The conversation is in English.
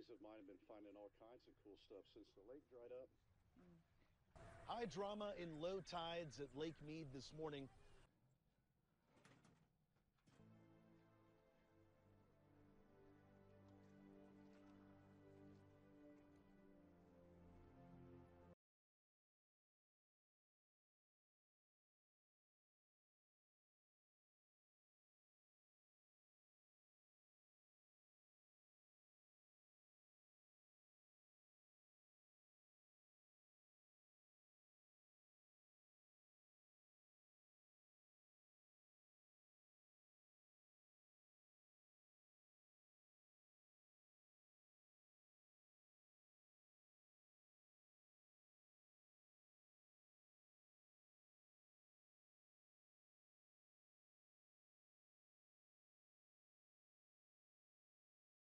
buddies of mine have been finding all kinds of cool stuff since the lake dried up. High drama in low tides at Lake Mead this morning.